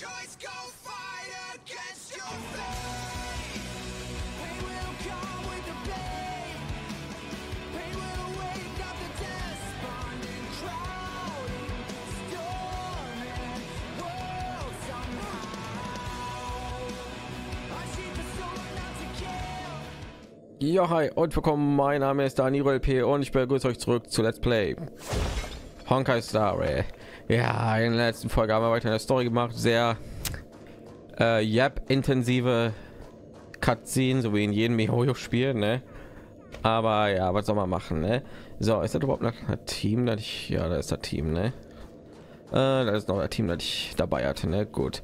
choice, go fight against your fate. Ja, hi und willkommen. Mein Name ist Daniel LP und ich begrüße euch zurück zu Let's Play Honkai Star Rail. Ja, in der letzten Folge haben wir weiter eine Story gemacht, sehr äh, Yap intensive Cutscene, so wie in jedem Mihoyo-Spiel, ne? Aber ja, was soll man machen, ne? So, ist das überhaupt noch ein Team, das ich, ja, da ist das Team, ne? Äh, das ist noch ein Team, das ich dabei hatte, ne? Gut.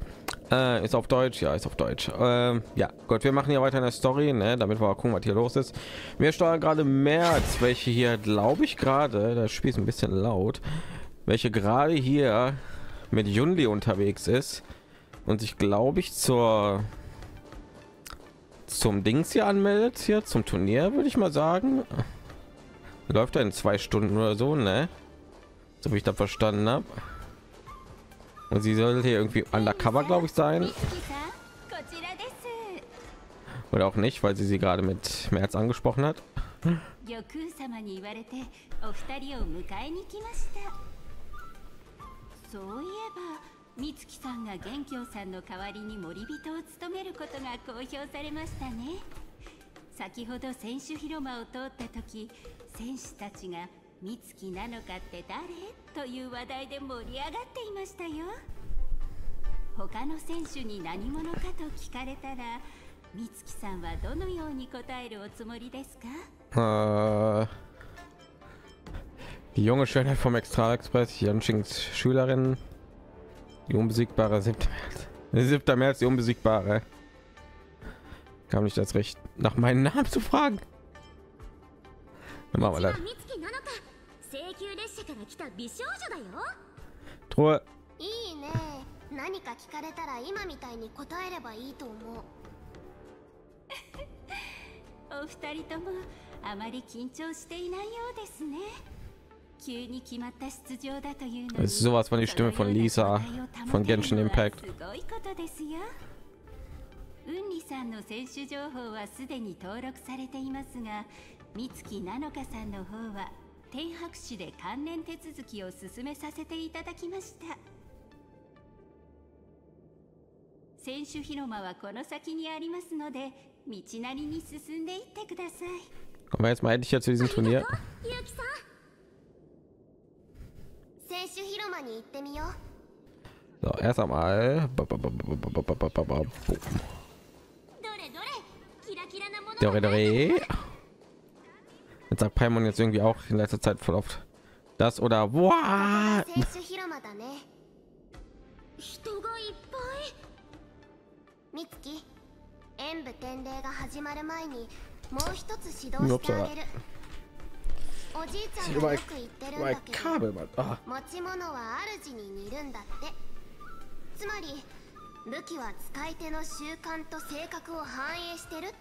Äh, ist auf Deutsch, ja, ist auf Deutsch. Ähm, ja, gut, wir machen hier weiter eine Story, ne? Damit wir gucken, was hier los ist. Wir steuern gerade mehr als welche hier, glaube ich, gerade. Das Spiel ist ein bisschen laut welche gerade hier mit Junli unterwegs ist und sich glaube ich zur zum Dings hier anmeldet hier zum Turnier würde ich mal sagen. Läuft er in zwei Stunden oder so ne? So wie ich da verstanden habe und sie soll hier irgendwie undercover glaube ich sein. Oder auch nicht weil sie sie gerade mit März angesprochen hat. そういえば美月さんが元京さんの代わりに森人を務めることが公表されましたね。先ほど選手広間を通った時選手たちが美月なのかって誰？という話題で盛り上がっていましたよ。他の選手に何者かと聞かれたら美月さんはどのように答えるおつもりですか？die junge Schönheit vom Extra Express, Janschings Schülerin, die unbesiegbare 7. März. 7. März, die unbesiegbare. Kam nicht das Recht, nach meinem Namen zu fragen. Dann machen wir das. 美月なのか請求列車から来た美少女だよ Truhe. いいね何か聞かれたら今みたいに答えればいいと思うお二人ともあまり緊張していないようですね 急に決まった出場だというのに Das ist sowas von die Stimme von Lisa von Genshin Impact. ウンリさんの選手情報はすでに登録されていますが美月なのかさんの方は天白市で関連手続きを進めさせていただきました選手広間はこの先にありますので道なりに進んでいってください Kommen wir jetzt mal endlich hier zu diesem Turnier. So, erst einmal. どれどれキラキラなもの Dore, dore. Jetzt sagt Paimon jetzt irgendwie auch in letzter Zeit voll oft das oder wow. 選手広間だね人がいっぱい美月演武典礼が始まる前にもう一つ指導してあげる おじいちゃんがよく言ってるんだけど. Ah. 持ち物は主に似るんだってつまり武器は使い手の習慣と性格を反映してるって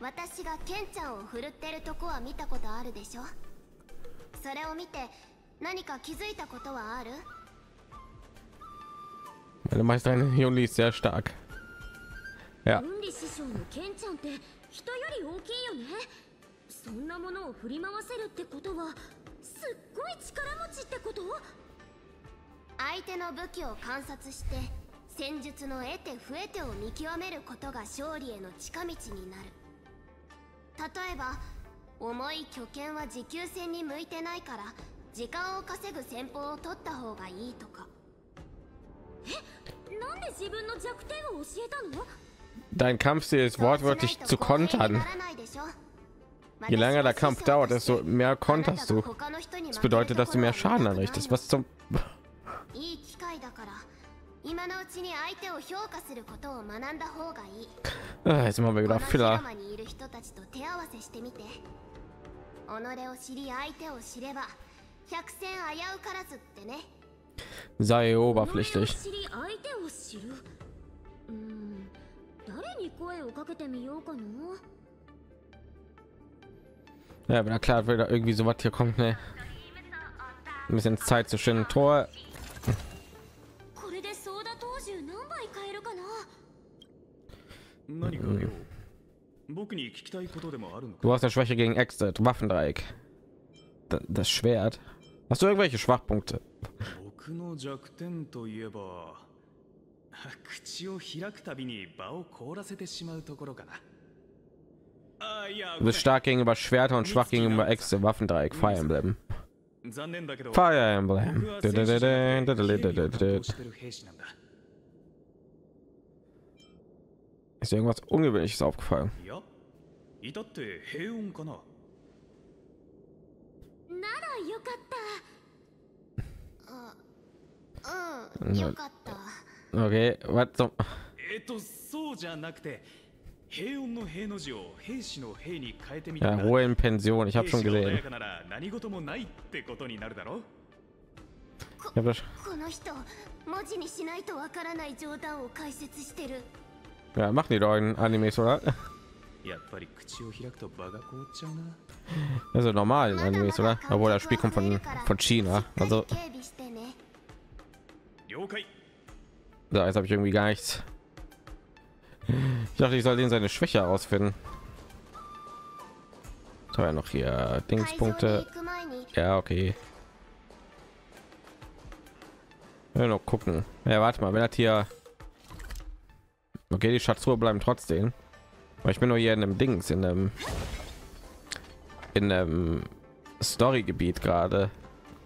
私がケンちゃんを振るってるとこは見たことあるでしょそれを見て何か気づいたことはある？Meine Meisterin Juli ist sehr stark. Ja, 分離師匠のケンちゃんって人より大きいよねそんなものを振り回せるってことはすっごい力持ちってこと？相手の武器を観察して戦術の得手不得手を見極めることが勝利への近道になる。例えば重い巨剣は持久戦に向いてないから時間を稼ぐ戦法を取った方がいいとか。え？なんで自分の弱点を教えたの？Dein Kampfstil ist wortwörtlich zu kontern. Je länger der Kampf dauert, desto mehr konterst du. Das bedeutet, dass du mehr Schaden anrichtest. Was zum いい機会だから今のうちに相手を評価することを学んだ方がいい ah, Jetzt machen wir こ wieder の Filler. 広間にいる人たちと手合わせしてみて己を知り相手を知れば百戦危うからずってね Sei 己を oberflächlich. 知り相手を知るうーん誰に声をかけてみようかな Ja, aber na klar, wieder irgendwie so was hier kommt, ne? Ein bisschen Zeit zwischen Tor. これで ソーダ投銃何杯買えるかな何かよ僕に聞きたいことでもあるのか Du hast eine Schwäche gegen Exit, Waffendreieck. Da- Das Schwert. Hast du irgendwelche Schwachpunkte? 僕の弱点といえば口を開くたびに場を凍らせてしまうところかなあいや Du bist stark gegenüber Schwerter und schwach gegenüber Äxte, Waffendreieck, Fire Emblem. Fire Emblem. Ist irgendwas Ungewöhnliches aufgefallen? Okay, was zum... Ja, Ruhe in Pension, ich habe schon gesehen. Ich habe das. Ja, machen die doch in Animes, oder? Also normal in Animes, oder? Obwohl das Spiel kommt von, von China. Also. Da, jetzt habe ich irgendwie gar nichts ich dachte, ich soll den seine Schwäche herausfinden. Da noch hier Dingspunkte. Ja, okay. Ja, noch gucken. Ja, warte mal, wer hat hier? Okay, die Schatzruhe bleiben trotzdem. Aber ich bin nur hier in dem Dings, in einem in einem Story-Gebiet gerade,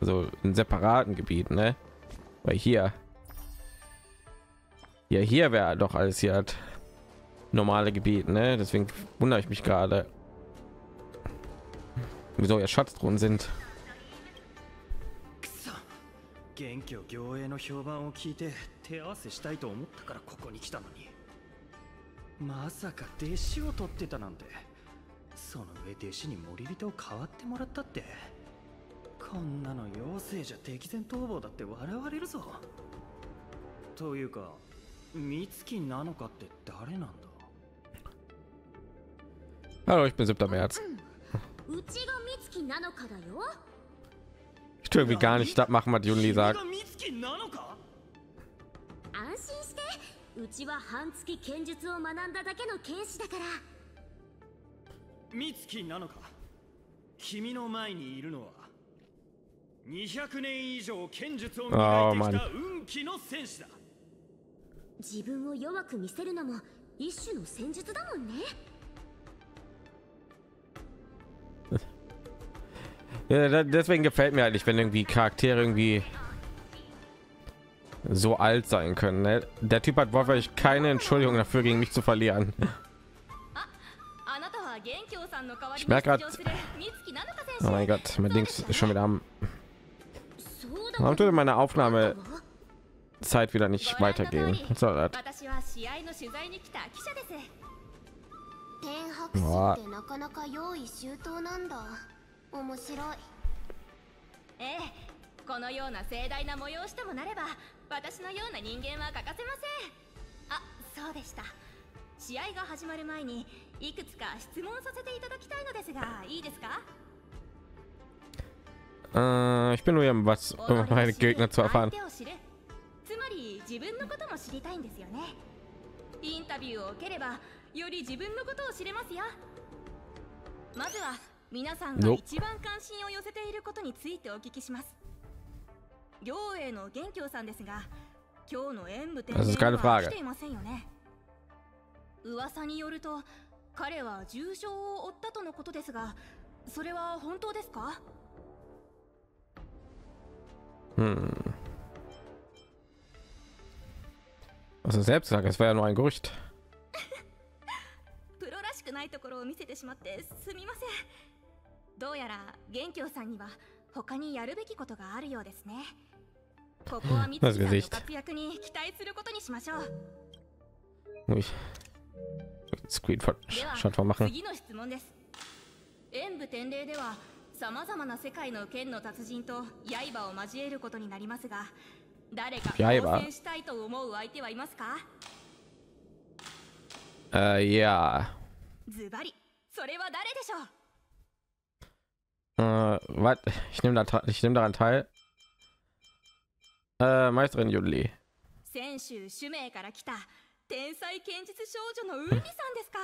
also in separaten Gebieten, ne? Weil hier, ja hier wäre doch alles hier hat. Normale Gebiet, ne? Deswegen wundere ich mich gerade. Wieso ja Schatztruhen sind. 元気行営の評判を聞いて手合わせしたいと思ったからここに来たのにまさか弟子を取ってたなんてその上弟子に森人を代わってもらったってこんなの妖精じゃ敵前逃亡だって笑われるぞというか美月なのかって誰なんだ Hallo, ich bin 7. März. うちが美月なのかだよ Ich tue irgendwie gar nicht das machen, was Junli 君が sagt. 美月なのか安心してうちは半月剣術を学んだだけの剣士だから美月なのか君の前にいるのは200年以上剣術を磨いてきた運気の戦士だ自分を弱く見せるのも一種の戦術だもんね Ja, deswegen gefällt mir halt eigentlich, wenn irgendwie Charaktere irgendwie so alt sein können. Ne? Der Typ hat wahrscheinlich keine Entschuldigung dafür, gegen mich zu verlieren. Ich merke gerade, oh mein Gott, mein Ding ist schon wieder am. Warum tut meine Aufnahme Zeit wieder nicht weitergehen? Was soll das? Boah. 面白い。ええこのような盛大な催しともなれば私のような人間は欠かせません。あそうでした。試合が始まる前にいくつか質問させていただきたいのですがいいですか？Äh, ich bin nur hier, um was über meine Gegner zu 相 erfahren. 手を知る。つまり自分のことも知りたいんですよね。インタビューを受ければより自分のことを知れますよ。まずは皆さんが.一番関心を寄せていることについてお聞きします行営の元凶さんですが今日の演武天 Das ist 皇 keine は.来ていませんよね噂によると彼は重傷を負ったとのことですがそれは本当ですか？Hm. Was er selbst? Sagt, es war ja nur ein Gerücht. プロらしくないところを見せてしまってすみませんどうやら元凶さんには他にやるべきことがあるようですね ここは三月さんの.活躍に期待することにしましょう Ui. Screenshot では Shot von machen. 次の質問です演武天霊ではさまざまな世界の剣の達人と刃を交えることになりますが誰か刃挑戦したいと思う相手はいますか？Äh, ja. ズバリそれは誰でしょう？Äh, was? Ich nehme da, ich nehme daran teil. Äh, Meisterin Juli. 泉州主名から来た天才剣術少女のウンリさんですか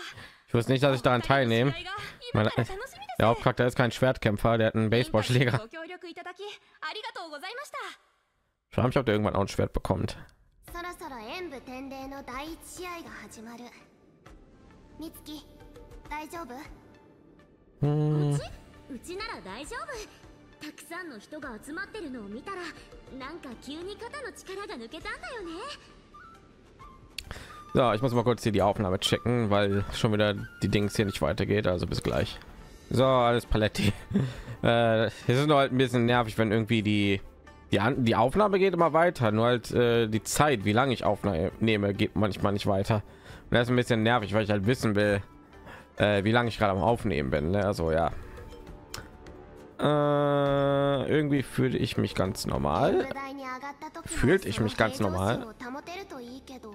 Ich wusste nicht, dass ich daran お二人の teilnehme. 試合が今から楽しみです Der Hauptcharakter ist kein Schwertkämpfer, der hat einen インタビュー Baseballschläger. ご協力いただきありがとうございました Ich frage mich, ob der irgendwann auch ein Schwert bekommt. そろそろ演武天霊の第一試合が始まる美月大丈夫 Hm, うちなら大丈夫たくさんの人が集まってるのを見たらなんか急に肩の力が抜けたんだよね So, ich muss mal kurz hier die Aufnahme checken, weil schon wieder die Dings hier nicht weitergeht. Also bis gleich. So, alles Paletti. äh, es ist nur halt ein bisschen nervig, wenn irgendwie die die, An die Aufnahme geht immer weiter, nur halt äh, die Zeit, wie lange ich aufnehme, geht manchmal nicht weiter. Und das ist ein bisschen nervig, weil ich halt wissen will, äh, wie lange ich gerade am Aufnehmen bin. Ne? Also ja. Äh, irgendwie fühle ich mich ganz normal. 舞台に上がった時も Fühlt ich mich ganz その normal? 平常心を保てるといいけど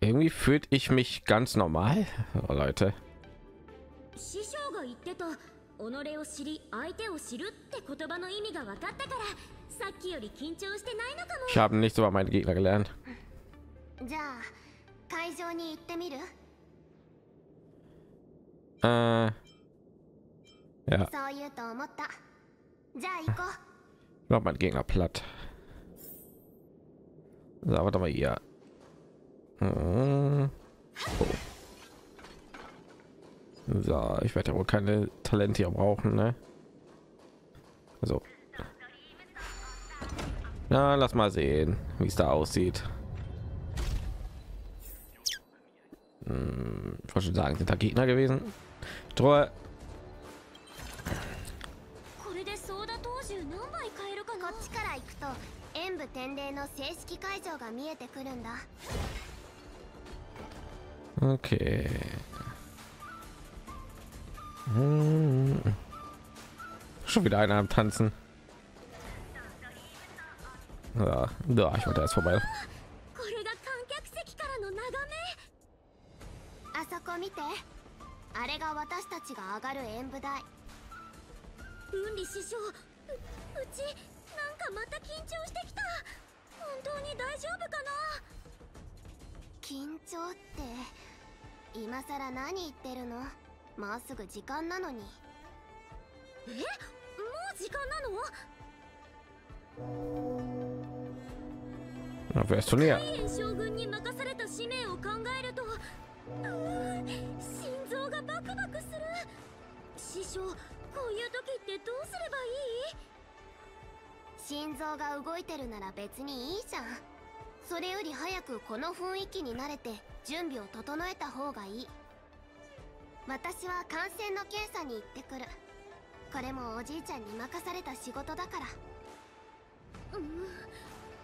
Irgendwie fühlt ich mich ganz normal. Oh, Leute. 師匠が言ってた己を知り相手を知るって言葉の意味が分かったからさっきより緊張してないのか Ich habe nichts über meine Gegner gelernt. もじゃあ会場に行ってみる Äh, ja. Ich mach meinen Gegner platt. So, aber mal hier. Oh. So, ich werde ja wohl keine Talente hier brauchen, ne? Also. Na, lass mal sehen, wie es da aussieht. Hm, ich wollte schon sagen, sind da Gegner gewesen. Tor 天霊の正式会場が見えてくるんだ Okay. Hm. Schon wieder einer am Tanzen. Ja, ja ich wollte erst vorbei. これが観客席からの眺めあそこ見てあれが私たちが上がる演舞台ウンリ師匠ううかまた緊張してきた。本当に大丈夫かな？緊張って今さら何言ってるの？もうすぐ時間なのに。え？もう時間なの？Na. 大円心臓が動いてるなら別にいいじゃん。それより早くこの雰囲気に慣れて準備を整えた方がいい。私は感染の検査に行ってくる。これもおじいちゃんに任された仕事だから。うん。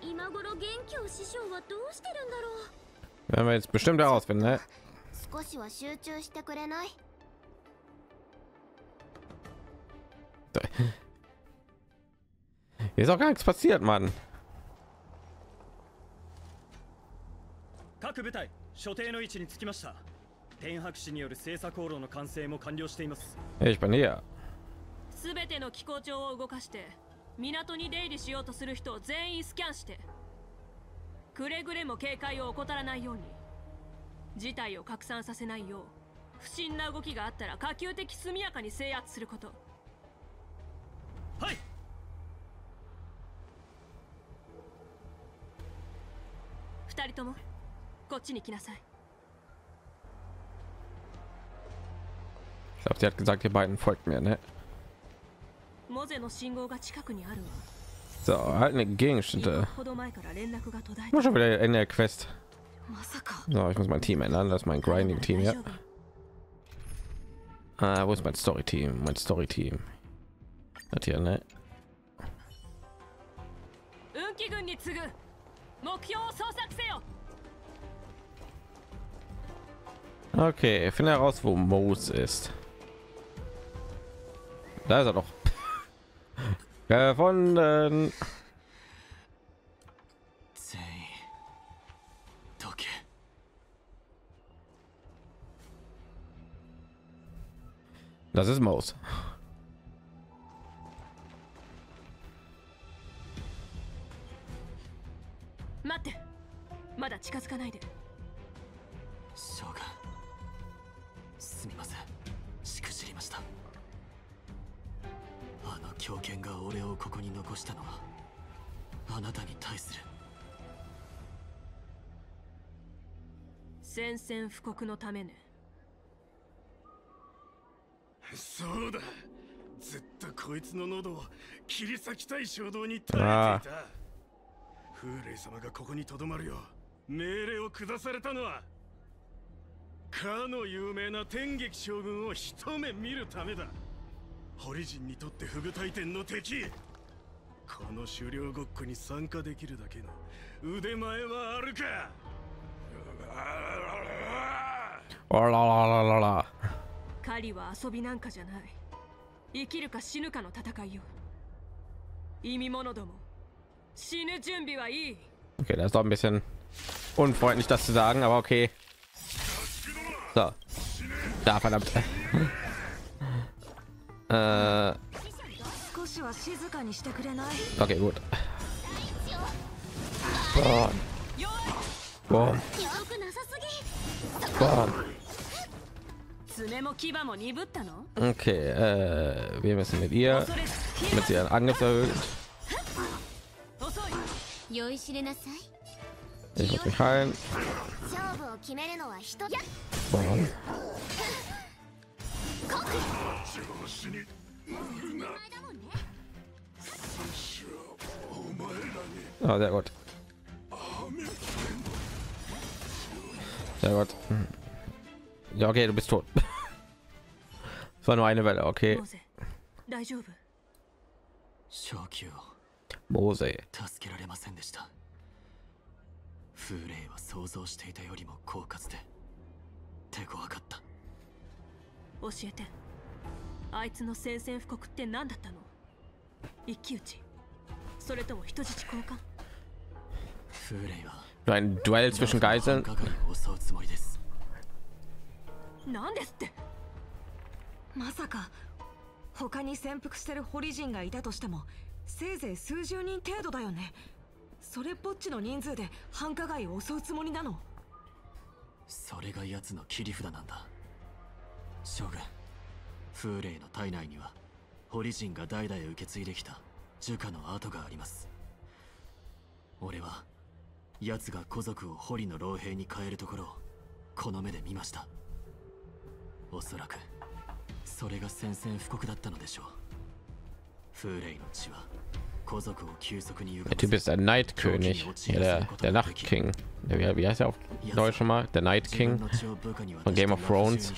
今頃元気を師匠はどうしてるんだろう。Werden wir jetzt bestimmt herausfinden, ne? 少しは集中してくれない？Hier ist auch gar nichts passiert, Mann. 各部隊所定の位置につきました天白氏による精査航路の完成も完了しています Ich bin hier. すべての機構庁を動かして港に出入りしようとする人を全員スキャンしてくれぐれも警戒を怠らないように事態を拡散させないよう不審な動きがあったら可及的速やかに制圧することはい 二人ともこっちに来なさい Ich glaube, sie hat gesagt, ihr beiden folgt mir, ne? モゼの信号が近くにあるわ So, erhaltene 2 Gegenstände. ほど前から連絡が途絶え Immer schon wieder Ende der Quest. まさか So, ich muss mein Team ändern. Das ist mein Grinding-Team, ja. 大丈夫 Ah, wo ist mein Story-Team? Mein Story-Team. Das hier, ne? Okay, finde heraus, wo Moos ist. Da ist er doch. Gefunden. Das ist Moos. 近づかないで。将軍すみません。しくじりました。あの狂犬が俺をここに残したのはあなたに対する。宣戦布告のためね。そうだ。ずっとこいつの喉を切り裂きたい衝動に耐えていた。風霊様がここにとどまるよ。う命令を下されたのはかの有名な天撃将軍を一目見るためだ。堀人にとってフグ大天の敵。この狩猟ごっこに参加できるだけの腕前はあるか。Oh, la, la, la, la, la. 狩りは遊びなんかじゃない。生きるか死ぬかの戦いよ。意味者ども。死ぬ準備はいい。Okay, doch ein bisschen unfreundlich das zu sagen aber okay so da verdammt äh. okay gut Boom. Boom. Boom. Okay, äh, wir müssen mit ihr, mit ihren Angriff erhöht. Ich muss mich heilen. 勝負を決めるのは人や Boom. だもんね Ah, sehr gut. Sehr gut. Hm. Ja, okay, du bist tot. Es war nur eine Welle, okay. モーゼ大丈夫正気を Mose. 助けられませんでした 風霊は想像していたよりも狡猾で手強かった。教えて。あいつの宣戦布告って何だったの？一騎打ち。それとも人質交換？風霊は Nur ein Duell zwischen Geiseln. 係を襲うつもりです。なんですって？まさか他に潜伏してる堀人がいたとしてもせいぜい数十人程度だよねそれっぽっちの人数で繁華街を襲うつもりなの？それが奴の切り札なんだ。将軍風霊の体内には堀人が代々受け継いできた樹下の跡があります。俺は奴が古族を堀の老兵に変えるところをこの目で見ました。おそらくそれが宣戦布告だったのでしょう。風霊の血は Der Typ ist der Nightkönig. Ja, der, der Nachtking. Der, wie, wie heißt er auf Deutsch schon mal? Der Night King. von Game of Thrones.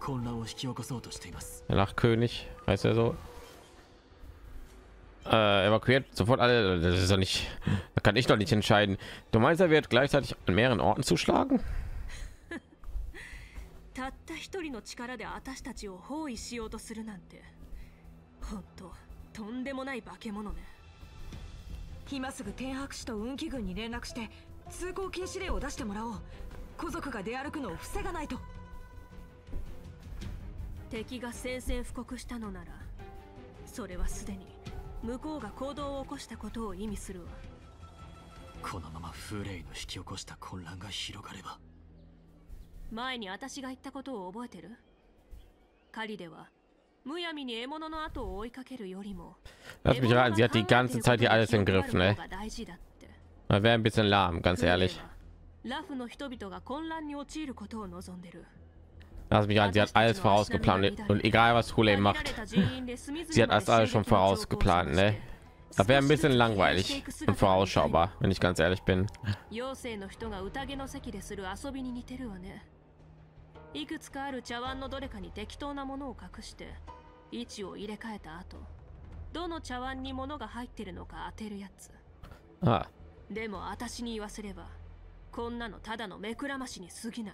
混乱を引き起こそうとしています Der Nachtkönig. Heißt er so? Äh, evakuiert sofort alle. Das ist doch nicht. Da kann ich doch nicht entscheiden. Du meinst, er wird gleichzeitig an mehreren Orten zuschlagen? たった一人の力で私たちを包囲しようとするなんて本当 とんでもない化け物ね。今すぐ天白氏と運気軍に連絡して通行禁止令を出してもらおう。古族が出歩くのを防がないと。敵が宣戦布告したのならそれはすでに向こうが行動を起こしたことを意味するわ。このまま風霊の引き起こした混乱が広がれば。前に私が言ったことを覚えてる？狩りでは Lass mich rein, sie hat die ganze Zeit hier alles im Griff, ne? Man wäre ein bisschen lahm, ganz ehrlich. Lass mich rein, sie hat alles vorausgeplant und egal was Hule macht, sie hat das alles schon vorausgeplant, ne? Das wäre ein bisschen langweilig und vorausschaubar, wenn ich ganz ehrlich bin. いくつかある茶碗のどれかに適当なものを隠して位置を入れ替えた後どの茶碗に物が入ってるのか当てるやつ。Ah, でも私に言わせればこんなのただの目くらましに過ぎない。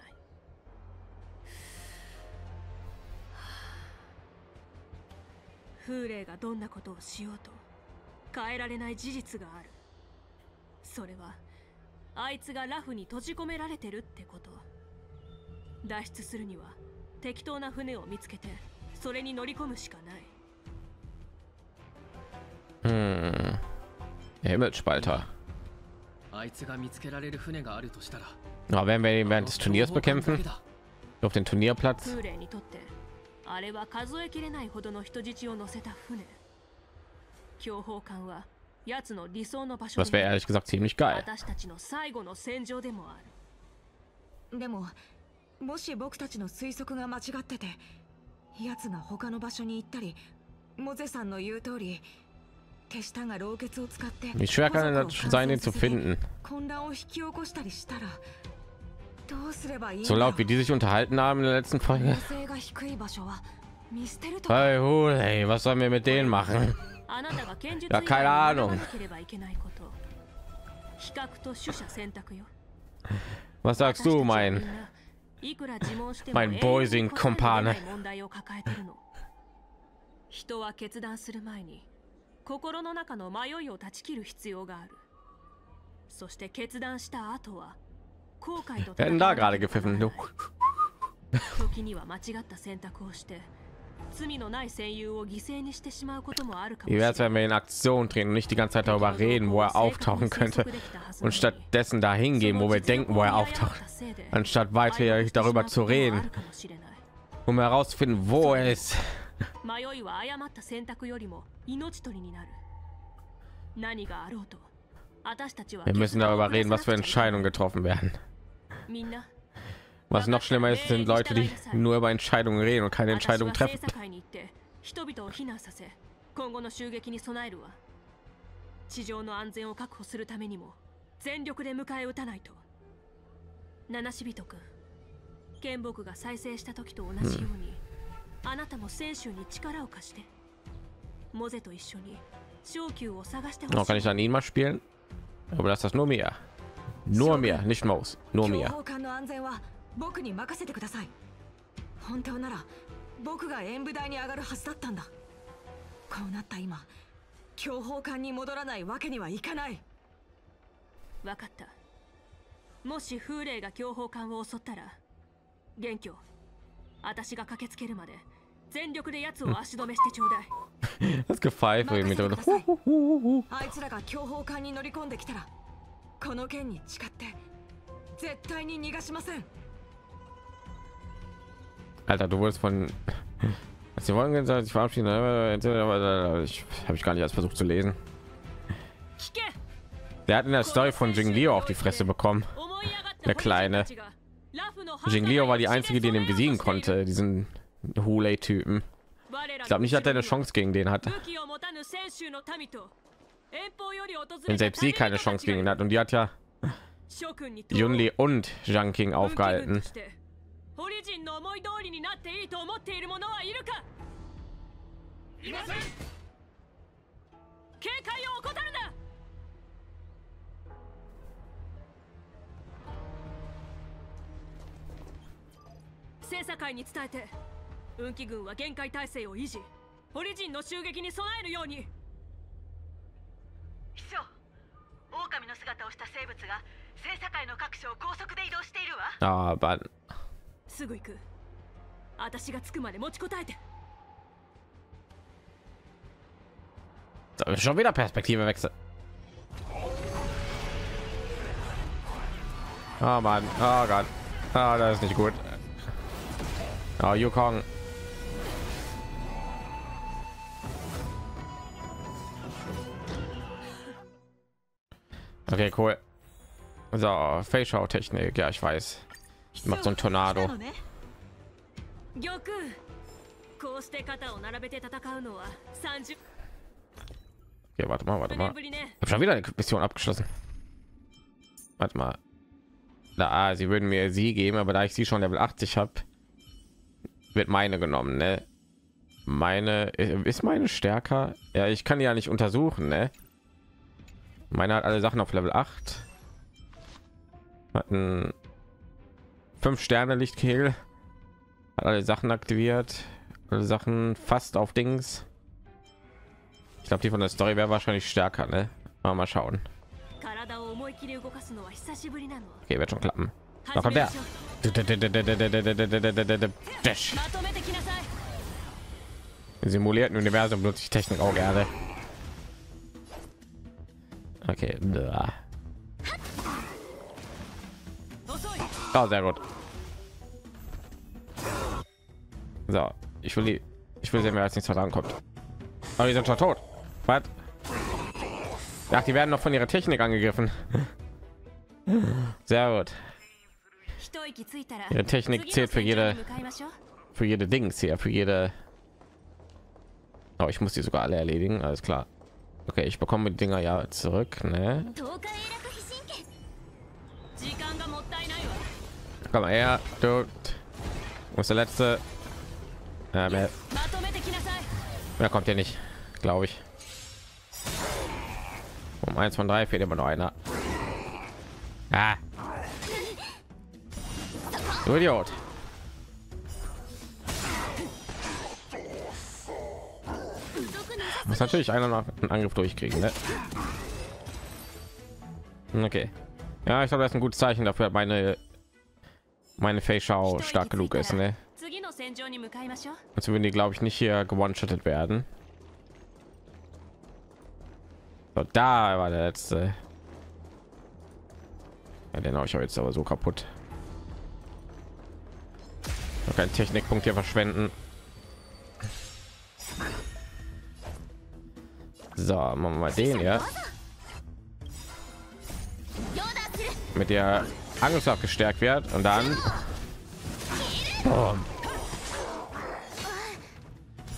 風霊がどんなことをしようと変えられない事実がある。それはあいつがラフに閉じ込められてるってこと脱出するには適当な船を見つけてそれに乗り込むしかない hm. Himmelspalter. あいつが見つけられる船があるとしたら Aber werden wir ihn während des Turniers bekämpfen? Auf den Turnierplatz? 空霊にとってあれは数えきれないほどの人質を乗せた船強砲艦は奴の理想の場所 Das wäre ehrlich gesagt ziemlich geil. 私たちの最後の戦場でもあるでももし僕たちの推測が間違ってて奴が他の場所に行ったりモゼさんの言う通り手下がロケを使って見せかねだとサインにとフィンン混乱を引き起こしたりしたらどうすればいいそらおびりずしゅんとはいなあみんなやつんファイナーセーが低い場所は見捨てるとはいほれいわさめめてんまんあなたが剣術いやなければいけないこと。比較と取捨選択よ。Was sagst du, mein? My boys in Compana. 人は決断する前に心の中の迷いを断ち切る必要がある。そして決断した後は後悔と。時には間違った選択をして。罪のない戦友を犠牲にしてしまうこともあるかも Wie しれ wäre な es, wenn wir in Aktion drehen und nicht die ganze Zeit darüber reden, wo er auftauchen könnte und stattdessen dahin gehen, wo wir denken, wo er auftaucht, anstatt weiter darüber zu reden, um herauszufinden, wo er ist. 迷いは誤った選択よりも命取りになる何があろうと私たちは Wir müssen darüber reden, was für Entscheidungen getroffen werden. みんな Was noch schlimmer ist, sind Leute, die nur über Entscheidungen reden und keine 私は Entscheidungen 制 treffen. 裁に行って人々を避難させ今後の襲撃に備えるわ地上の安全を確保するためにも全力で迎え撃たないと七死人君剣木が再生した時と同じように、あなたも選手に力を貸してモゼと一緒に昇級を探してほ Oh, し kann い ich dann ihn mal spielen? Aber das ist nur mir. Nur mir, nicht Maus. Nur 強 mir. 砲艦の安全は 僕に任せてください。本当なら僕が演舞台に上がるはずだったんだ。こうなった今強砲艦に戻らないわけにはいかない。わかった。もし風霊が強砲艦を襲ったら元凶私が駆けつけるまで全力で奴を足止めしてちょうだい。せてく Hintergrund. ださい。あいつらが強砲艦に乗り込んできたらこの剣に誓って絶対に逃がしません Alter, du wurdest von als sie wollen gesagt, ne? äh, ich verabschieden, ich habe ich gar nicht erst versucht zu lesen. Der hat in der Story von Jinglio auf die Fresse bekommen. Der kleine Jinglio war die einzige, die den besiegen konnte, diesen Hulei Typen. Ich glaube nicht, dass er eine Chance gegen den hat. Wenn selbst sie keine Chance gegen ihn hat und die hat ja Junli und Zhang King aufgehalten. としてホリジンの思い通りになっていいと思っている者はいるか？いません！警戒を怠るな！制査会に伝えて運気軍は限界態勢を維持。ホリジンの襲撃に備えるように。秘書狼の姿をした生物が制査会の各所を高速で移動しているわ。Aber すぐ行く私が着くまで持ちこたえて so, schon wieder Perspektive wechsel. Oh Mann, oh Gott. Ah, das ist nicht gut. Oh, Yukong. Okay, cool. So, Fake-Show-Technik. Ja, ich weiß. Ich mach so ein Tornado. 玉こうして肩を並べて戦うのは30 Okay, warte mal, warte 年 mal. ぶりね Ich habe schon wieder eine Mission abgeschlossen. Warte mal. Da, ah, sie würden mir sie geben, aber da ich sie schon Level 80 habe, wird meine genommen, ne? Meine ist meine stärker. Ja, ich kann die ja nicht untersuchen, ne? Meine hat alle Sachen auf Level 8. Hatten fünf Sterne Lichtkegel. Hat alle Sachen aktiviert. Alle Sachen fast auf Dings. Ich glaube, die von der Story wäre wahrscheinlich stärker, ne? Aber mal schauen. Okay, wird schon klappen. Da kommt der. Im simulierten Universum benutze ich Technik auch gerne. Okay. Ja, sehr gut. So, ich will die, ich will sehen, wer als nichts verlangen kommt. Aber die sind schon tot. Was? Ach, die werden noch von ihrer Technik angegriffen. Sehr gut. Ihre Technik zählt für jede, für jede Dings hier, für jede. Oh, ich muss die sogar alle erledigen. Alles klar. Okay, ich bekomme die Dinger ja zurück. Ne? komm mal her du muss der letzte ja, mehr. mehr kommt hier nicht glaube ich um eins von drei fehlt immer noch einer ah. du idiot muss natürlich einer noch einen angriff durchkriegen ne? okay ja ich glaube das ist ein gutes zeichen dafür meine meine Fähigkeit stark genug ist, ne? Also würden die, glaube ich, nicht hier gewonnen werden. So, da war der letzte. Ja, den habe ich jetzt aber so kaputt. Noch keinen Technikpunkt hier verschwenden. So, machen wir den ja. Mit der Angriffskraft gestärkt wird und dann Boom.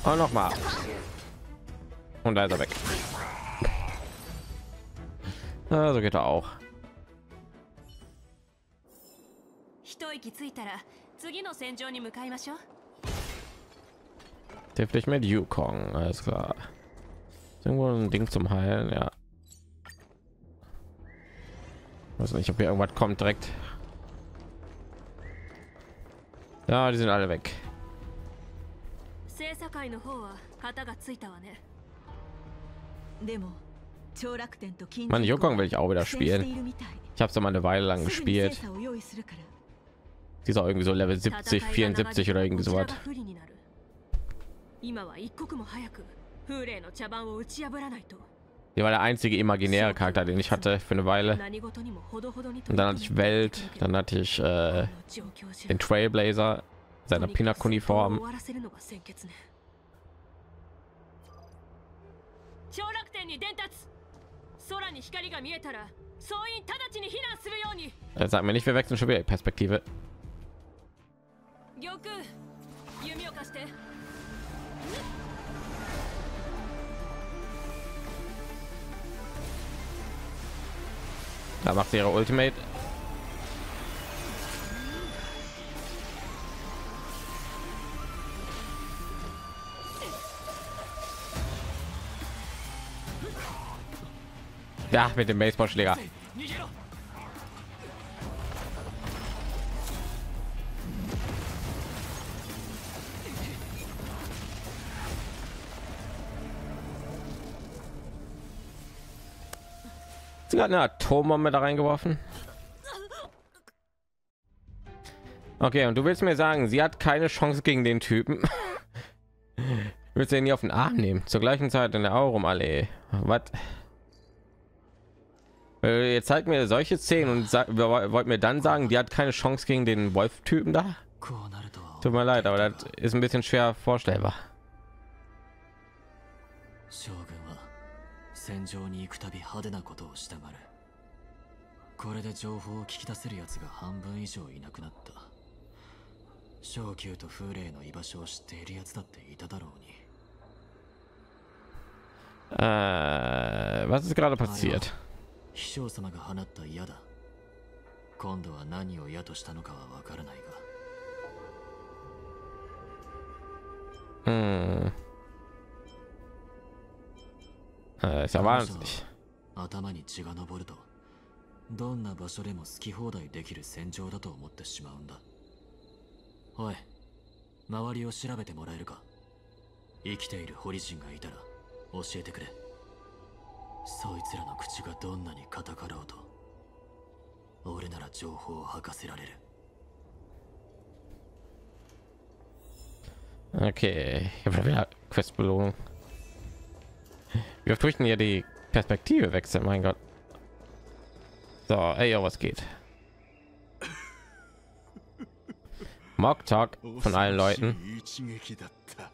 Und noch mal. Und da ist er weg. Also geht er auch. 一息ついたら次の戦場に向かいましょう Hilft nicht mit Yukong, alles klar. Ist Irgendwo ein Ding zum Heilen, ja. Weiß nicht, ob hier irgendwas kommt direkt. Ja, die sind alle weg. 聖査会の方は旗がついたわねでも超楽天と金 Mann, Yukong will ich auch wieder 苦戦してい spielen. るみたい Ich habe es mal eine Weile lang すぐに精 gespielt. 査を用意するから Die ist auch irgendwie so Level 70, 74 oder irgendwie こ so ちら was. が不利になる今は一刻も早く風霊の茶番を打ち破らないと die war der einzige imaginäre Charakter, den ich hatte für eine Weile. Und dann hatte ich Welt, dann hatte ich äh, den Trailblazer, seiner Pinakuniform. Äh, sag mir nicht, wir wechseln schon wieder die Perspektive. Da macht ihre Ultimate. Ja, mit dem Baseballschläger. die gerade eine Atombombe da reingeworfen? Okay, und du willst mir sagen, sie hat keine Chance gegen den Typen. willst du ihn nie auf den Arm nehmen? Zur gleichen Zeit in der Aurumallee. Was? Äh, jetzt zeigt mir solche Szenen und wollt mir dann sagen, die hat keine Chance gegen den Wolf-Typen da. Tut mir leid, aber das ist ein bisschen schwer vorstellbar. 戦場に行くたび派手なことをしたがる。これで情報を聞き出せる奴が半分以上いなくなった。昇級と風霊の居場所を知っている奴だっていただろうに。Äh, was ist gerade passiert? 秘書様が放った矢だ。今度は何を矢としたのかはわからないが。Hm. Äh, ist ja wahnsinnig. 頭に血が上るとどんな場所でも好き放題できる戦場だと思ってしまうんだおい周りを調べてもらえるか？生きているホリジンがいたら教えてくれそいつらの口がどんなに硬かろうと俺なら情報を吐かせられる Okay, ich habe wieder Questbelohnung. Wie oft tue ich denn hier die Perspektive wechseln? Mein Gott. So, ey, ja, was geht? Mock Talk von allen Leuten. 一撃だった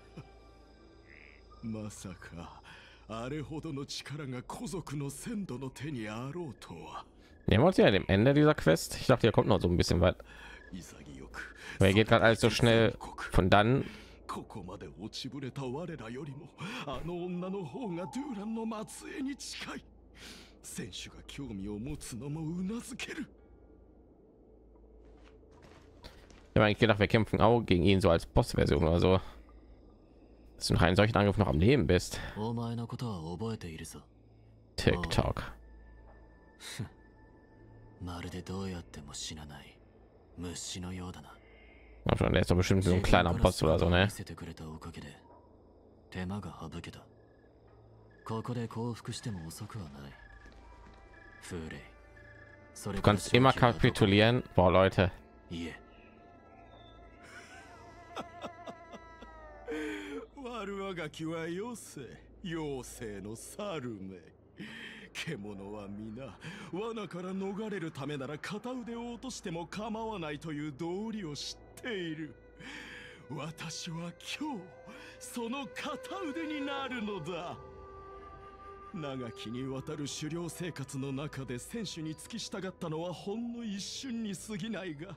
まさかあれほどの力が古族の先祖の手にあろうとは Nehmen wir uns ja dem Ende dieser Quest. Ich dachte, hier kommt noch so ein bisschen weit. 潔く Aber hier geht gerade alles so schnell von dann. ここまで落ちぶれた我らよりもあの女の方がドゥーランの末裔に近い選手が興味を持つのもうなずける Ich habe eigentlich gedacht, wir kämpfen auch gegen ihn so als Boss-Version oder so. Dass du nach einem solchen Angriff noch am Leben bist. お前のことは覚えているぞ TikTok. まるでどうやっても死なない虫のようだな Hab schon, der ist doch bestimmt so ein kleiner Boss oder so, 見 ne? せてくれたおかげで手間が省けたここで降伏しても遅くはないフーレイそれ Du kannst immer kapitulieren. Boah, Leute. いえ悪あがきは妖精妖精の猿め獣は皆罠から逃れるためなら片腕を落としても構わないという道理を知っ ている。私は今日その片腕になるのだ。長きにわたる狩猟生活の中で選手に付き従ったのはほんの一瞬に過ぎないが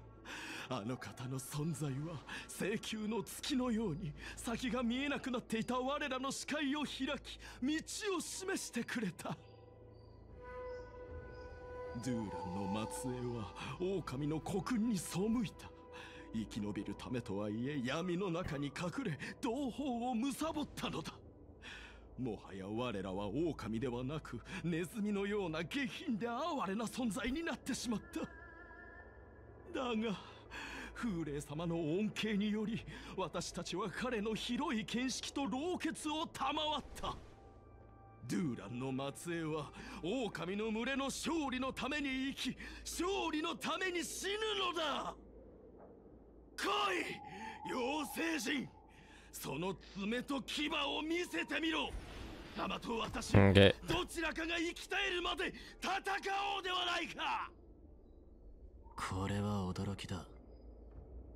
あの方の存在は請求の月のように先が見えなくなっていた我らの視界を開き道を示してくれた。ドゥーランの末裔は狼の国軍に背いた。生き延びるためとはいえ闇の中に隠れ同胞を貪ったのだ。もはや我らは狼ではなくネズミのような下品で哀れな存在になってしまった。だが風霊様の恩恵により私たちは彼の広い見識と老血を賜った。ドゥーランの末裔は狼の群れの勝利のために生き勝利のために死ぬのだ。来い妖精人。その爪と牙を見せてみろ。様と私 Okay. どちらかが生き絶えるまで戦おうではないか。これは驚きだ。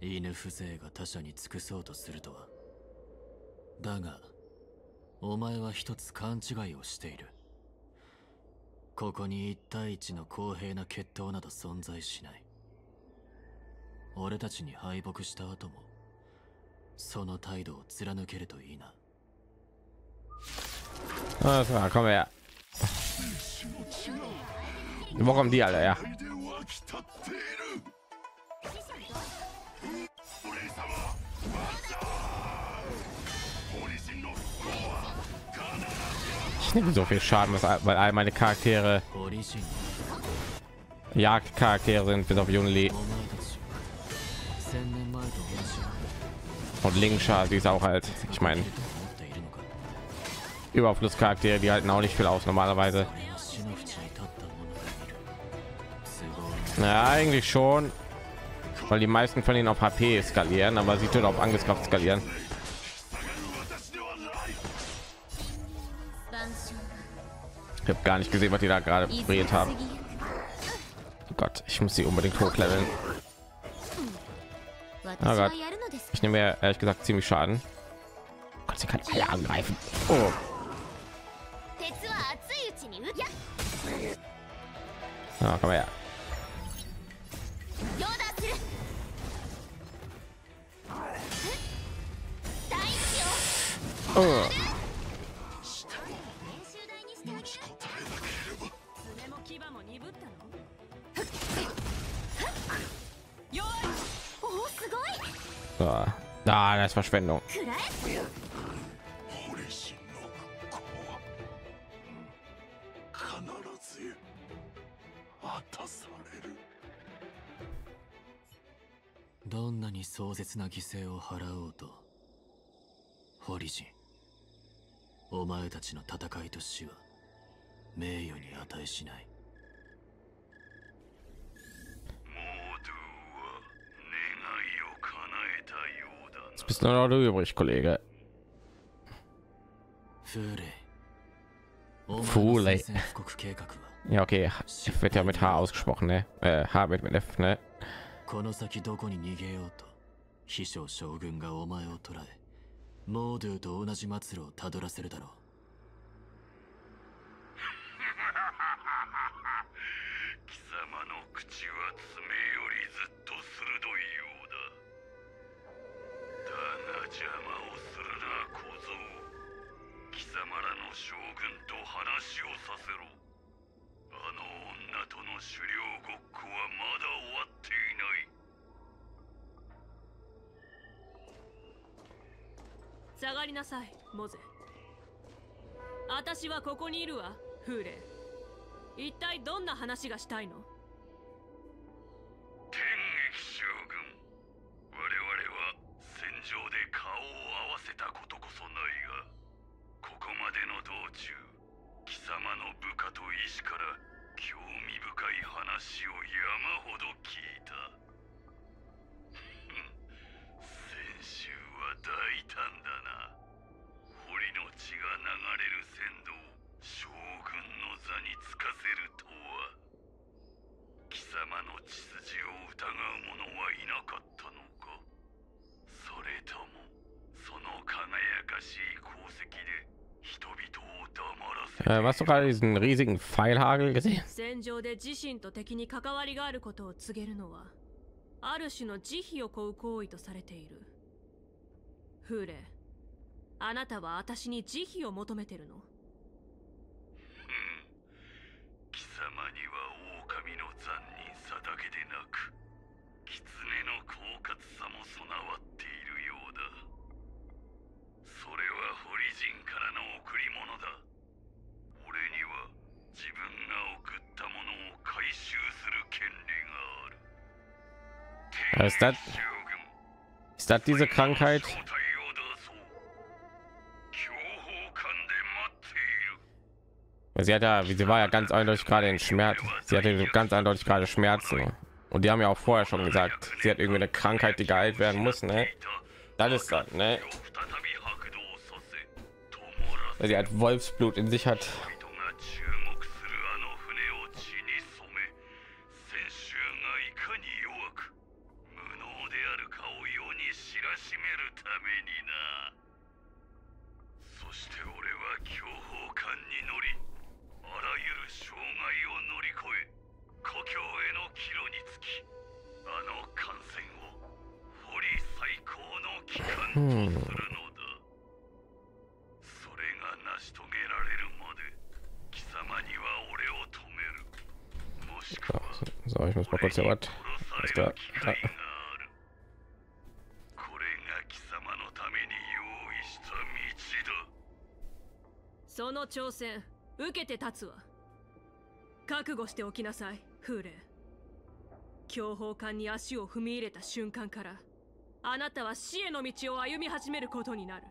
犬風情が他者に尽くそうとするとは。だがお前は一つ勘違いをしている。ここに一対一の公平な決闘など存在しない俺たちに敗北した後もその態度を貫けるといいな Alles klar, komm her. Wo kommen die alle, ja? で湧き立っている Ich nehme so viel Schaden, dass- weil all meine Charaktere オリジン Jagdcharaktere sind, bis auf Junli Und Lingsha, sie ist auch halt, ich meine, Überflusscharaktere, die halten auch nicht viel aus normalerweise. Ja, eigentlich schon, weil die meisten von ihnen auf HP skalieren, aber sie tut auf Angriffskraft skalieren. Ich habe gar nicht gesehen, was die da gerade probiert haben. Oh Gott, ich muss sie unbedingt hochleveln. Oh Gott. Ich nehme mir ehrlich gesagt ziemlich Schaden. Gott, sie kann alle angreifen. Oh. Ja, komm her. Oh. So. Ah, das ist Verschwendung. くらえ俺心の子は必ず果たされるどんなに壮絶な犠牲を払おうとホリジンお前たちの戦いと死は名誉に値しない bist nur noch du übrig, Kollege. Fule. Ja, okay. Wird ja mit H ausgesprochen, ne? Äh, H wird mit F, ne? この先どこに逃げようと秘書将軍がお前を捕らえモードゥと同じ末路をたどらせるだろうここにいるわフーレ。一体どんな話がしたいの？Äh, was du gerade diesen riesigen Pfeilhagel gesehen? 戦場で自身と敵に関わりがあることを告げるのはある種の慈悲を請う行為とされているフーレあなたは私に慈悲を求めてるの Ist das, ist das diese Krankheit? Sie hat ja, wie sie war ja ganz eindeutig gerade in Schmerz. Sie hatte ganz eindeutig gerade Schmerzen. Und die haben ja auch vorher schon gesagt, sie hat irgendwie eine Krankheit, die geheilt werden muss. Ne? Das ist das, ne? Weil sie hat Wolfsblut in sich hat. その挑戦受けて立つわ覚悟しておきなさいフーレ強砲艦に足を踏み入れた瞬間からあなたは死への道を歩み始めることになる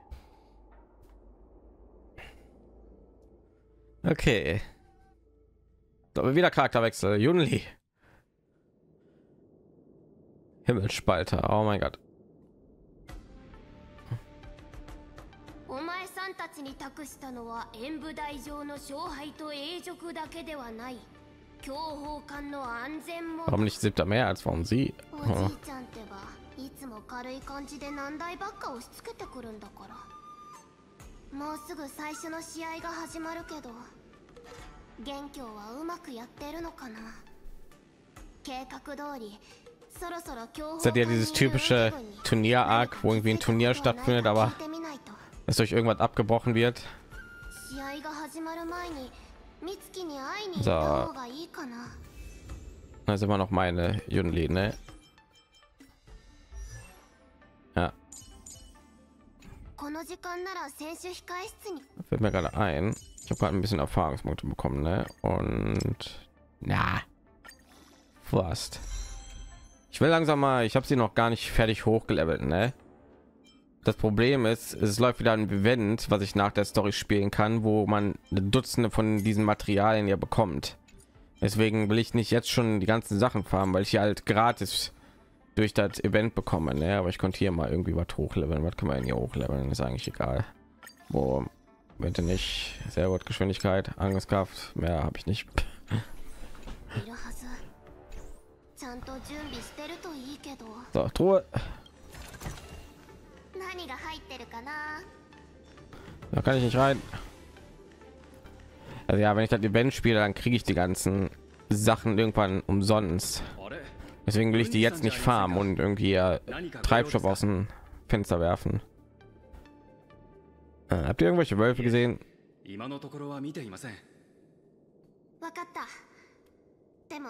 Okay. So, wieder Charakterwechsel. Junli. Himmelsspalter. Oh mein Gott. ちに託したのは演武台上の勝敗と永辱だけではない。強砲艦の安全も。Warum nicht warum sie? おじいちゃんってばいつも軽い感じで難題ばっか押し付けてくるんだから。もうすぐ最初の試合が始まるけど元凶はうまくやってるのかな。計画通りそろそろ強砲 Es hat ja dieses typische Turnier-Arc, wo irgendwie ein Turnier stattfindet, aber dass durch irgendwas abgebrochen wird. So. Das ist immer noch meine Junli, ne? Ja. Fällt mir gerade ein. Ich habe gerade ein bisschen Erfahrungspunkte bekommen, ne? Und na, fast. Ich will langsam mal. Ich habe sie noch gar nicht fertig hochgelevelt, ne? Das Problem ist, es läuft wieder ein Event, was ich nach der Story spielen kann, wo man Dutzende von diesen Materialien ja bekommt. Deswegen will ich nicht jetzt schon die ganzen Sachen fahren, weil ich hier halt gratis durch das Event bekomme. Ne? Aber ich konnte hier mal irgendwie was hochleveln. Was können wir denn hier hochleveln? Ist eigentlich egal. Wo bitte nicht. Sehr gut. Geschwindigkeit, Angriffskraft. Mehr habe ich nicht. そう、Truhe. 何が入ってるかな Da kann ich nicht rein. Also ja, wenn ich das Event spiele, dann kriege ich die ganzen Sachen irgendwann umsonst. あれ Deswegen will ich die jetzt nicht farmen und irgendwie äh, Treibstoff aus dem Fenster werfen. Äh, habt ihr irgendwelche Wölfe gesehen? 今のところは見ていませんわかったでも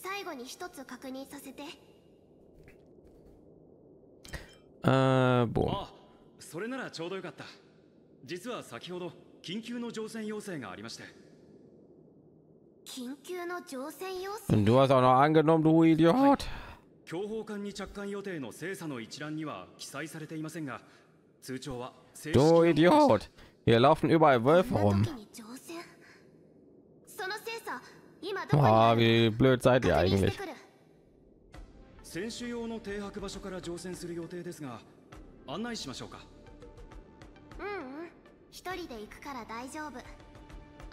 最後に一つ確認させて Äh, boah. あそれならちょうどよかった実は先ほど緊急の乗船要請がありまして緊急の乗船要請 du hast auch noch angenommen, du Idiot. 強砲艦に着艦予定の精査の一覧には記載されていませんが通帳は正式 Du Idiot. Hier laufen überall Wölfe rum. な時に乗船その精査今どこに Oh, ある wie blöd seid ihr eigentlich? くる選手用の停泊場所から乗船する予定ですが案内しましょうかうんうん一人で行くから大丈夫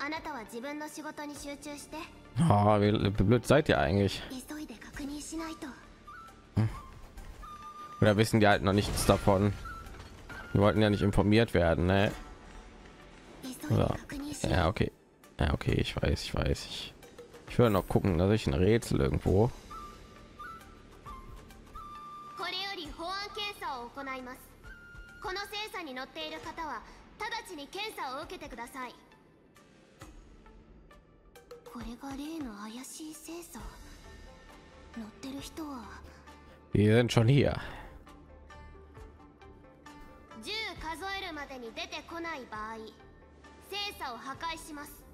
あなたは自分の仕事に集中して Oh, wie, wie blöd seid ihr eigentlich? 急いで確認しないと Oder wissen die halt noch nichts davon? Wir wollten ja nicht informiert werden, ne? 急いで Ja, 確認しろ ja okay. Ja, okay, ich weiß, ich weiß. Ich, ich will noch gucken, dass ich ein Rätsel irgendwo. 行います。この精査に乗っている方は直ちに検査を受けてください。これが例の怪しい精査。乗ってる人は Wir sind schon hier. 10数えるまでに出てこない場合精査を破壊します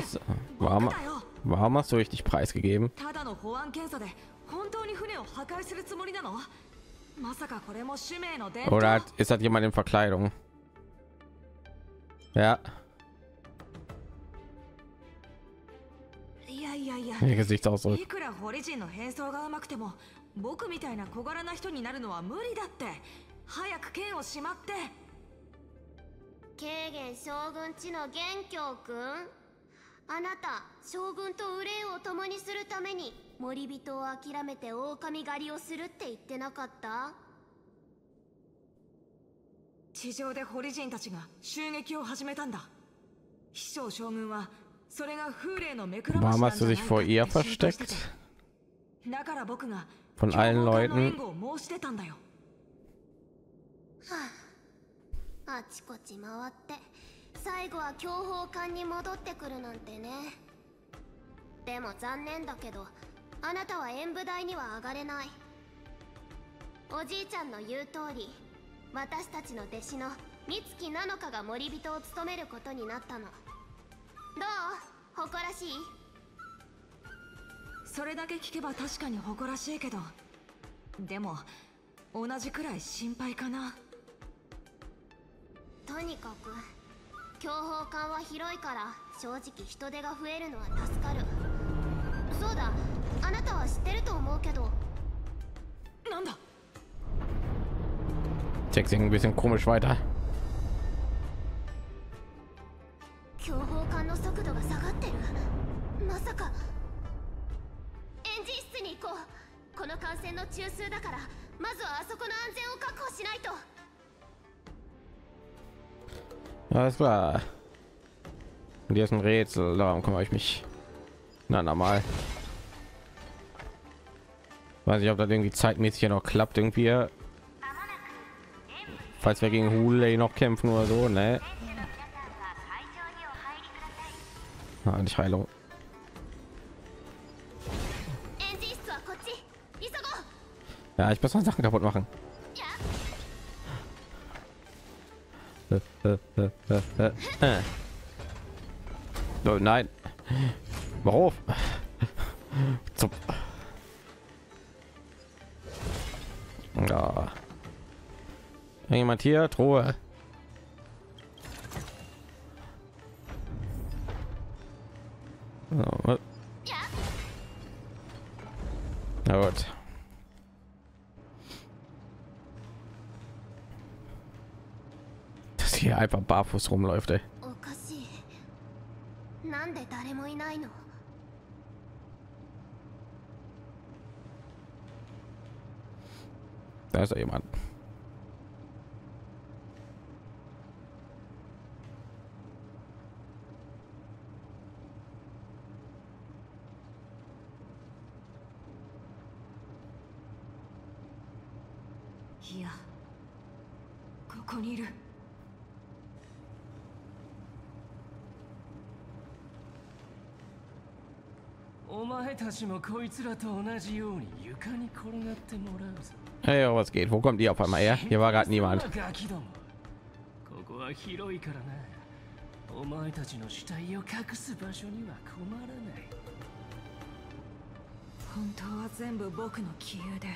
hast, warum, 僕だよ warum hast du richtig preisgegeben? ただの保安検査で本当に船を破壊するつもりなのまさかこれも使命の伝統 Oder hat, ist das jemand in Verkleidung? Ja, いやいやいや ihr Gesichtsausdruck. いくらホリジンの変装がうまくても僕みたいな小柄な人になるのは無理だって早く剣をしまって軽減将軍地の元凶くん あなた将軍と憂いを共にするために森人を諦めて狼狩りをするって言ってなかった？地上でホリジンたちが襲撃を始めたんだ。秘書将軍はそれが風霊の目くらましなんじゃないかって?だから僕が Von allen Leuten. 援護を申し出たんだよ。あちこち回って最後は強砲艦に戻ってくるなんてね。でも残念だけどあなたは演舞台には上がれない。おじいちゃんの言う通り私たちの弟子の美月なのかが森人を務めることになったの。どう？誇らしい？それだけ聞けば確かに誇らしいけどでも同じくらい心配かな。とにかく強砲艦は広いから正直人手が増えるのは助かる。そうだあなたは知ってると思うけど。なんだ？Text ein bisschen komisch weiter. 強砲艦の速度が下がってる？まさか。エンジン室に行こう。この艦船の中枢だからまずはあそこの安全を確保しないと Alles klar. Und hier ist ein Rätsel, darum kümmere ich mich. Na, normal. Weiß ich, ob das irgendwie zeitmäßig ja noch klappt, irgendwie. Falls wir gegen Hulei noch kämpfen oder so, ne? Ah, nicht Heilung. Ja, ich muss mal Sachen kaputt machen. Oh, nein. Mach auf. Ja. Jemand hier? Truhe. Was? Na gut. hier einfach barfuß rumläuft. Ey. Da ist ja jemand. ぞ Hey, was geht? Wo kommt die auf einmal her? Hier war gerade niemand. ガキどもここは広いからなお前たちの死体を隠す場所には困らない本当は全部僕の杞憂で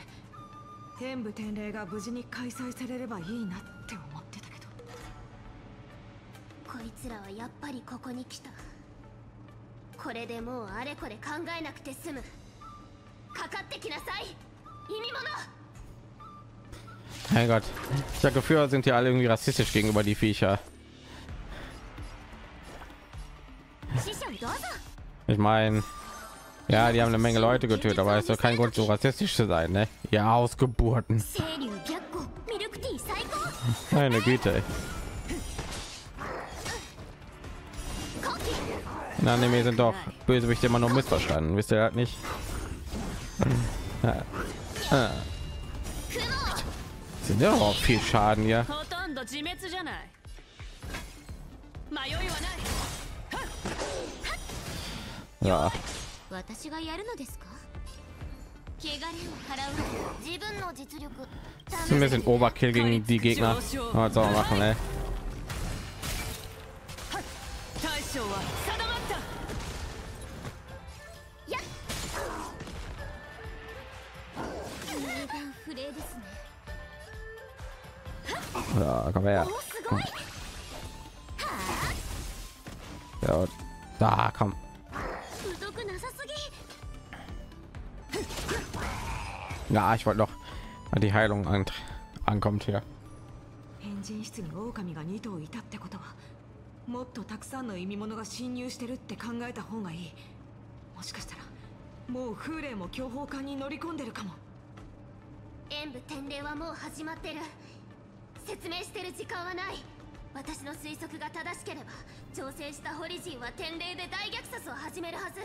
天武天霊が無事に開催されればいいなって思ってたけどこいつらはやっぱりここに来たこれでもうあれこれ考えなくて済むかかってきなさい意味物 Mein Gott. Ich habe Gefühl, sind hier alle irgendwie rassistisch gegenüber die Viecher. 師匠どうぞ Ich meine, ja, die haben eine Menge Leute getötet, aber ist doch kein Grund, so rassistisch zu sein, ne? Ja, Ausgeburten. 清流白虎ミルクティー最高 Meine Güte. ey. In Anime sind doch Bösewichte immer nur missverstanden. Wisst ihr das nicht? Ja. Ah. Sind ja auch viel Schaden hier. ほとんど自滅じゃない迷いはない Ja. 私がやるのですか汚れを払う自分の実力 Das ist ein bisschen Overkill gegen die Gegner. Was soll man machen, ey? 礼ですね。Ja. Da, komm. 太くなさすぎ。Ja, ich wollte noch die Heilung an ankommt hier. エンジン室に狼が2頭いたってことはもっとたくさんの意味物が侵入してるって考えた方がいい。もしかしたらもう風霊も強砲艦に乗り込んでるかも演武天霊はもう始まってる説明してる時間はない私の推測が正しければ調整したホリジンは天霊で大虐殺を始めるはず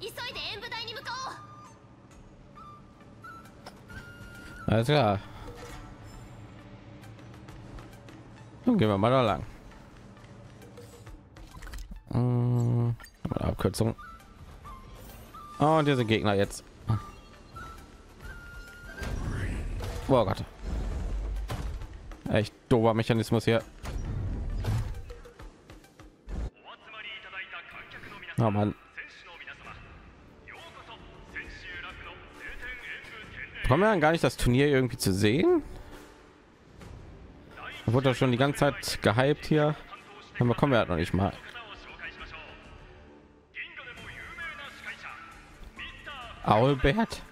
急いで演武台に向かおう Alles klar. Dann gehen wir mal da lang. Hm, Abkürzung. Und diese Gegner jetzt. Oh Gott. Echt dober Mechanismus hier. Oh Mann. Kommen wir dann gar nicht das Turnier irgendwie zu sehen? Wurde schon die ganze Zeit gehypt hier. Aber kommen wir halt noch nicht mal. Aulbert?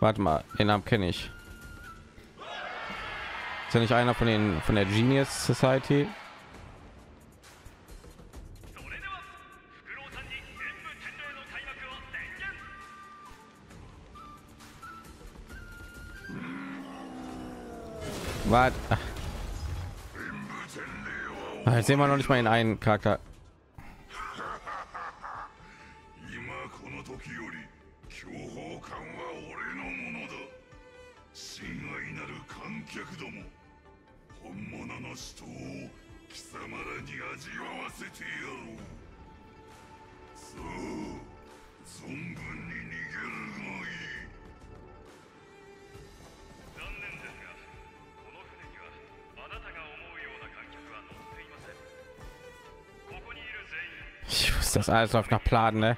Warte mal, den Namen kenne ich. Ist ja nicht einer von den von der Genius Society? Was? Ah, Jetzt sehen wir noch nicht mal in einen Charakter. Alles läuft nach Plan, ne?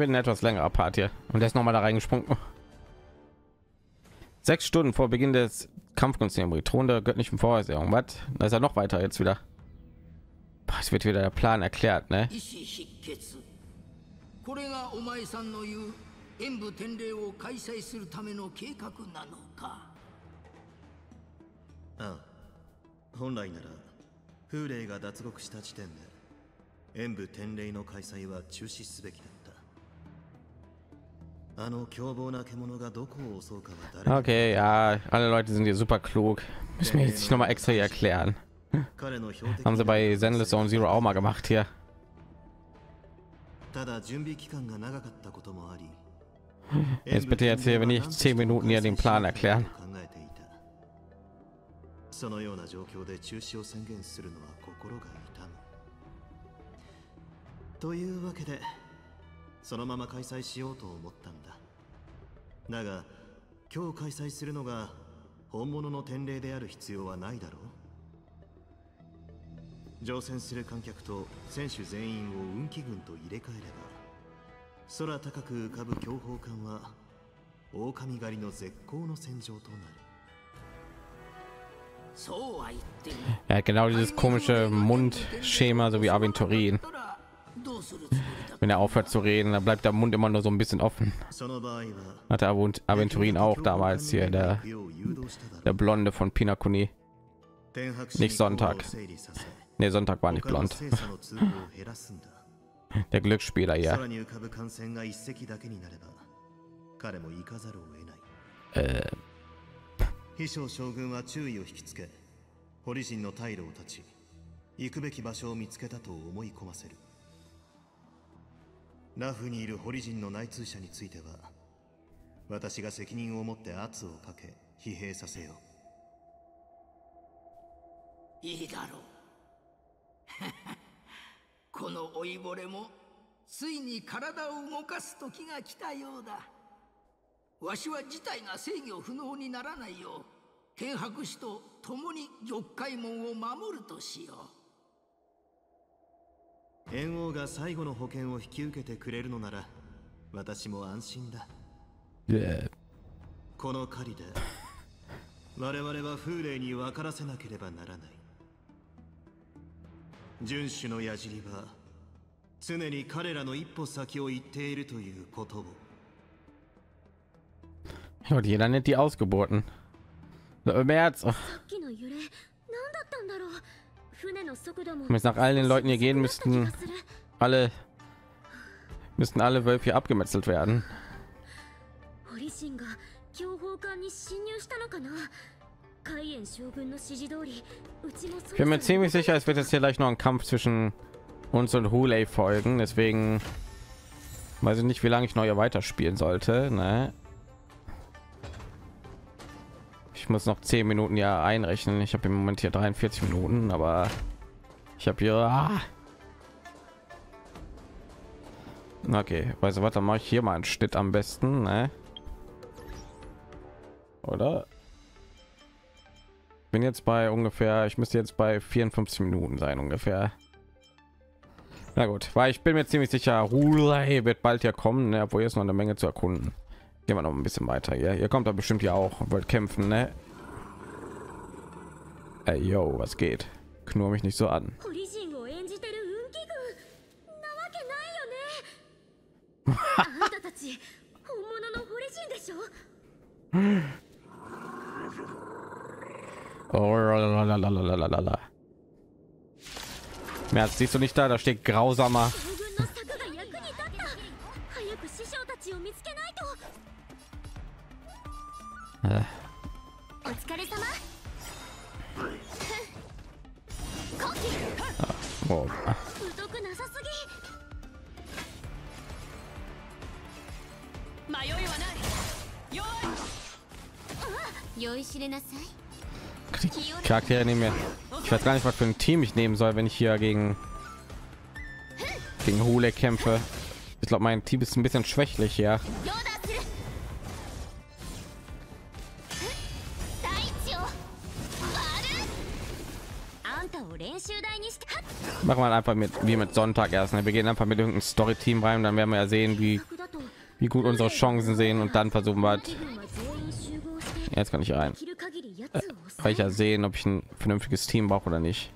wird ein etwas längerer Part hier und der ist noch mal da reingesprungen. Sechs Stunden vor Beginn des Kampfkunstzeremonie, Thron der göttlichen Vorsehung. Was? Da ist er noch weiter jetzt wieder. Boah, Es wird wieder der Plan erklärt, ne? 意思必決これがお前さんの言う演武典礼を開催するための計画なのかああ本来なら風霊が脱獄した時点で演武典礼の開催は中止すべきだ Okay, ja, alle Leute sind hier super klug. Müssen wir jetzt nicht noch mal extra hier erklären. 彼の標的 Haben sie bei Zenless Zone Zero auch mal gemacht hier. ただ準備期間が長かったこともあり Jetzt bitte jetzt hier, wenn ich 10 Minuten hier den Plan erklären. そのまま開催しようと思ったんだ。だが今日開催するのが本物の典礼である必要はないだろう。乗船する観客と選手全員を運気軍と入れ替えれば空高く浮かぶ強砲艦は狼狩りの絶好の戦場となる。そうは言っても Er hat genau dieses komische Mundschema, so wie Aventurin. どうするつもりだ Wenn er aufhört zu reden, dann bleibt der Mund immer nur so ein bisschen offen. その場合は Hatte Avent- Aventurin auch damals hier, der, 敵を誘導しただろう der Blonde von Pinakuni. 天白 nicht Sonntag. を整理させ Ne, Sonntag war nicht 他の blond. 精査の通報を減らすんだ Der Glücksspieler hier. 空に浮かぶ艦船が一隻だけになれば彼も行かざるを得ない Äh, 秘書将軍は注意を引きつけ堀人の退路を断ち行くべき場所を見つけたと思い込ませる ラフにいる堀人の内通者については私が責任を持って圧をかけ疲弊させよう。いいだろう。この老いぼれもついに体を動かす時が来たようだ。わしは事態が制御不能にならないよう天白氏と共に玉海門を守るとしよう。猿王が最後の保険を引き受けてくれるのなら私も安心だ。äh, この狩りで我々は風霊に分からせなければならない。遵守の矢尻は常に彼らの一歩先を言っているということを。Und jeder nennt die Im März. さ Nach all den Leuten hier gehen müssten alle müssten alle Wölfe hier abgemetzelt werden. Ich bin mir ziemlich sicher, es wird jetzt hier gleich noch ein Kampf zwischen uns und Hulei folgen. Deswegen weiß ich nicht, wie lange ich noch hier weiterspielen sollte. Ne? Ich muss noch 10 Minuten ja einrechnen. Ich habe im Moment hier 43 Minuten, aber ich habe hier. Ah. Okay, also was, dann mache ich hier mal einen Schnitt am besten, ne? Oder? bin jetzt bei ungefähr ich müsste jetzt bei 54 minuten sein ungefähr na gut weil ich bin mir ziemlich sicher Rulei wird bald ja kommen ne? obwohl jetzt noch eine menge zu erkunden Gehen wir noch ein bisschen weiter hier. Ihr kommt da bestimmt ja auch wollt kämpfen, ne? Ey, yo, was geht? Knurr mich nicht so an. oh. Merz, siehst du nicht da? Da steht grausamer. Äh, Charaktere nehmen mir. Ich weiß gar nicht, was für ein Team ich nehmen soll, wenn ich hier gegen gegen Hule kämpfe. Ich glaube, mein Team ist ein bisschen schwächlich, ja. machen wir einfach mit wie mit Sonntag erst. Ne? Wir gehen einfach mit irgendeinem Story Team rein, dann werden wir ja sehen, wie wie gut unsere Chancen sehen und dann versuchen wir. Halt jetzt kann ich rein. Äh, ich ja sehen, ob ich ein vernünftiges Team brauche oder nicht.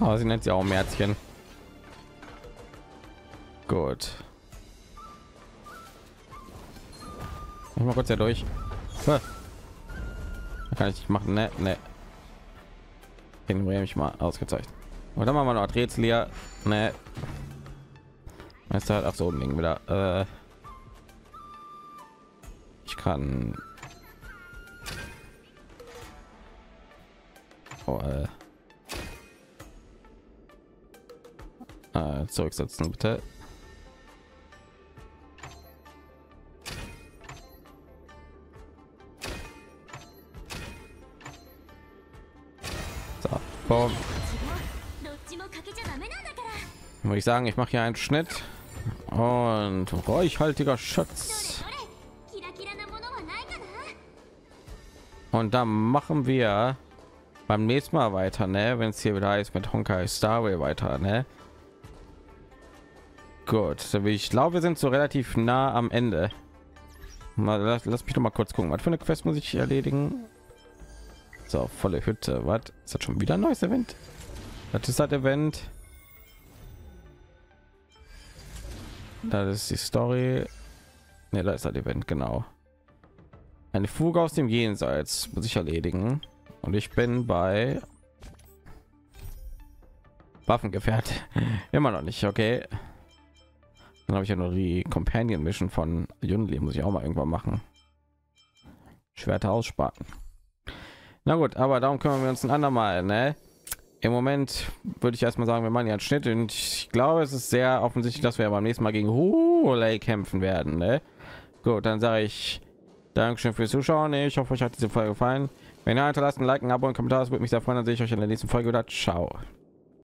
Oh, sie nennt sie auch Märzchen. Gut. Ich mal kurz hier durch. Da kann ich nicht machen, ne? Ne. Ignoriere mich mal ausgezeichnet. Und dann machen wir noch Rätsel hier. Ne. Ist halt auch so Ding wieder. Äh ich kann. Oh, äh. Äh, zurücksetzen bitte. Aufbau. Würde ich sagen, ich mache hier einen Schnitt und räuchhaltiger Schatz. Und dann machen wir beim nächsten Mal weiter, ne? Wenn es hier wieder ist mit Honkai Starway weiter, ne? Gut, ich glaube, wir sind so relativ nah am Ende. Mal, lass, lass mich doch mal kurz gucken, was für eine Quest muss ich erledigen? So, volle Hütte. Was? Ist das schon wieder ein neues Event? Das ist das Event. Das ist die Story. Ne, da ist das Event, genau. Eine Fuge aus dem Jenseits muss ich erledigen. Und ich bin bei Waffengefährt. Immer noch nicht, okay. Dann habe ich ja noch die Companion Mission von Yunli, muss ich auch mal irgendwann machen. Schwerter aussparen. Na gut, aber darum kümmern wir uns ein andermal, ne? Im Moment würde ich erstmal sagen, wir machen ja einen Schnitt und ich glaube, es ist sehr offensichtlich, dass wir beim nächsten Mal gegen Hulei kämpfen werden, ne? Gut, dann sage ich Dankeschön fürs Zuschauen. Ich hoffe, euch hat diese Folge gefallen. Wenn ihr hinterlasst ein Like, ein Abo und Kommentar, das würde mich sehr freuen. Dann sehe ich euch in der nächsten Folge wieder. Ciao.